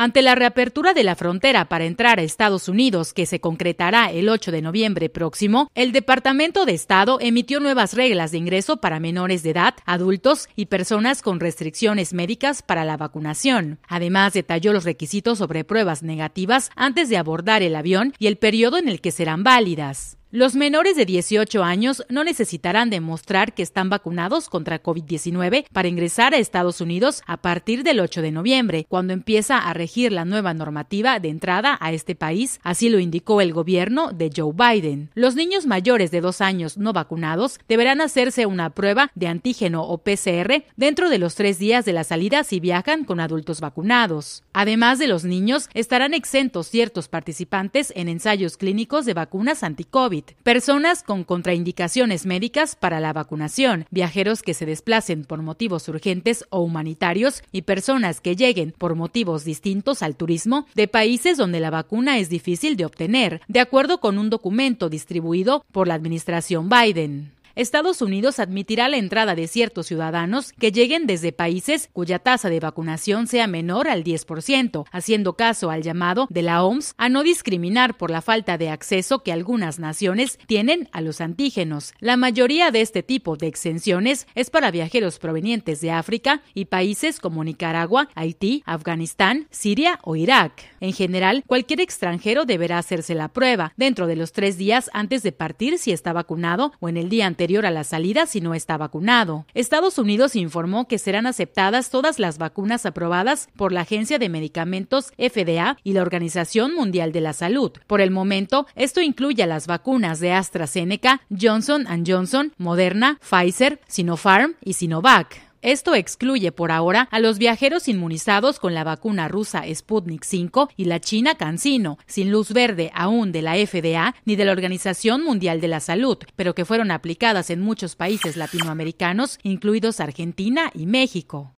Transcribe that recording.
Ante la reapertura de la frontera para entrar a Estados Unidos, que se concretará el 8 de noviembre próximo, el Departamento de Estado emitió nuevas reglas de ingreso para menores de edad, adultos y personas con restricciones médicas para la vacunación. Además, detalló los requisitos sobre pruebas negativas antes de abordar el avión y el periodo en el que serán válidas. Los menores de 18 años no necesitarán demostrar que están vacunados contra COVID-19 para ingresar a Estados Unidos a partir del 8 de noviembre, cuando empieza a regir la nueva normativa de entrada a este país, así lo indicó el gobierno de Joe Biden. Los niños mayores de dos años no vacunados deberán hacerse una prueba de antígeno o PCR dentro de los tres días de la salida si viajan con adultos vacunados. Además de los niños, estarán exentos ciertos participantes en ensayos clínicos de vacunas anti-COVID personas con contraindicaciones médicas para la vacunación, viajeros que se desplacen por motivos urgentes o humanitarios y personas que lleguen por motivos distintos al turismo de países donde la vacuna es difícil de obtener, de acuerdo con un documento distribuido por la administración Biden. Estados Unidos admitirá la entrada de ciertos ciudadanos que lleguen desde países cuya tasa de vacunación sea menor al 10%, haciendo caso al llamado de la OMS a no discriminar por la falta de acceso que algunas naciones tienen a los antígenos. La mayoría de este tipo de exenciones es para viajeros provenientes de África y países como Nicaragua, Haití, Afganistán, Siria o Irak. En general, cualquier extranjero deberá hacerse la prueba dentro de los tres días antes de partir si está vacunado o en el día anterior a la salida si no está vacunado. Estados Unidos informó que serán aceptadas todas las vacunas aprobadas por la Agencia de Medicamentos FDA y la Organización Mundial de la Salud. Por el momento, esto incluye las vacunas de AstraZeneca, Johnson Johnson, Moderna, Pfizer, Sinopharm y Sinovac. Esto excluye por ahora a los viajeros inmunizados con la vacuna rusa Sputnik 5 y la china CanSino, sin luz verde aún de la FDA ni de la Organización Mundial de la Salud, pero que fueron aplicadas en muchos países latinoamericanos, incluidos Argentina y México.